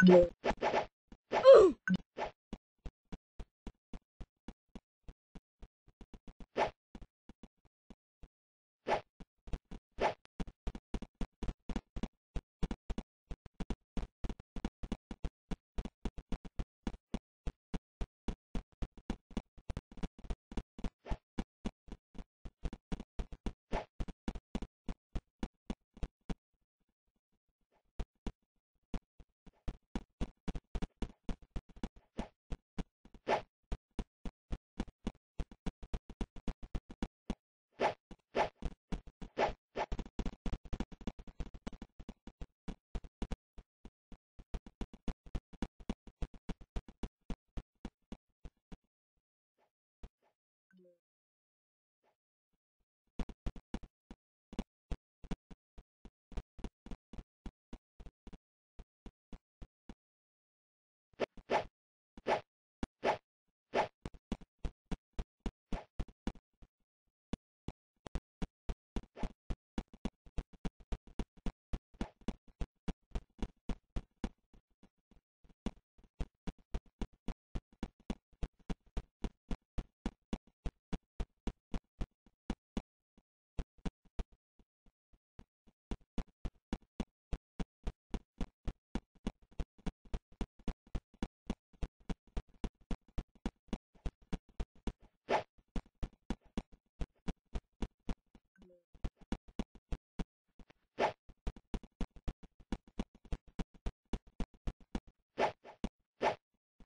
Hello.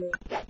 Amen.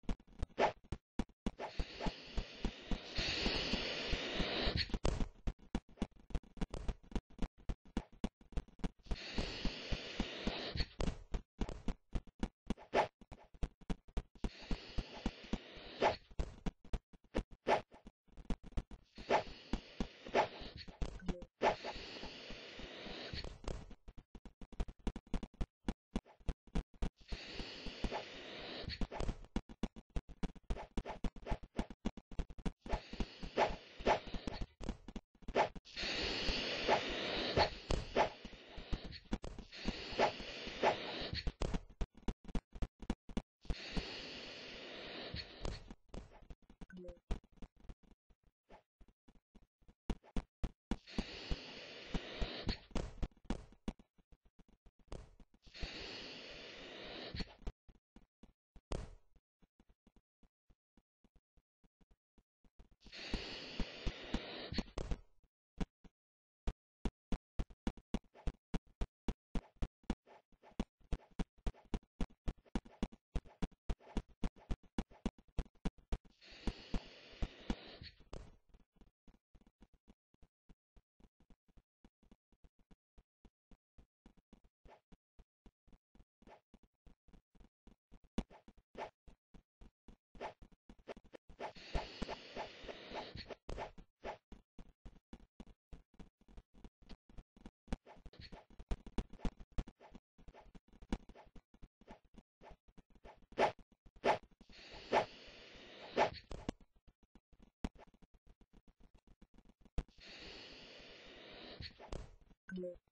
Oui.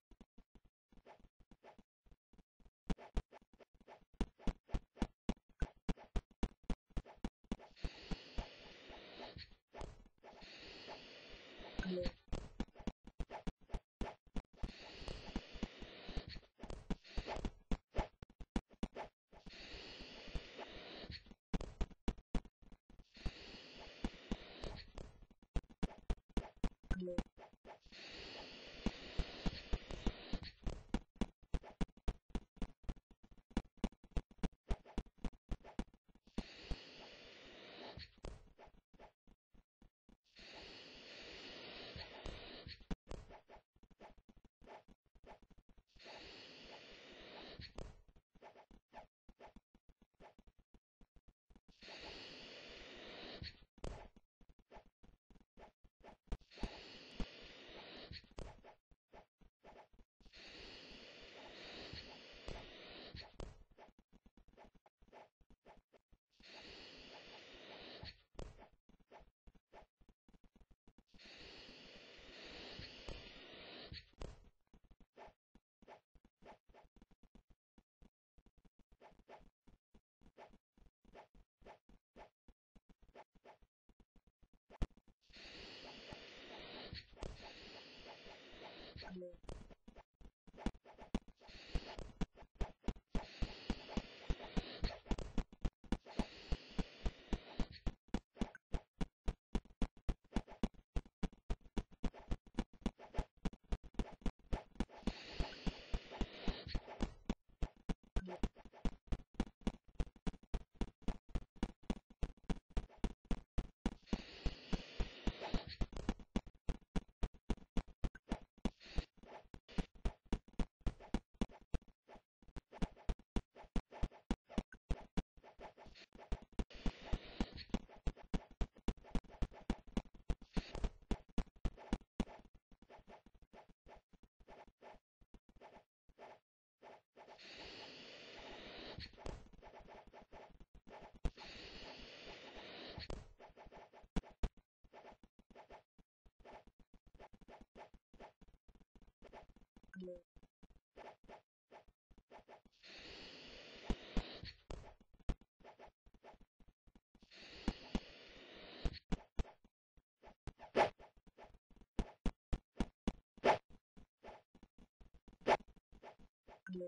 Thank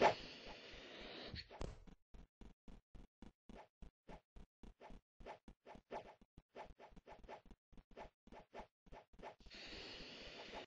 you.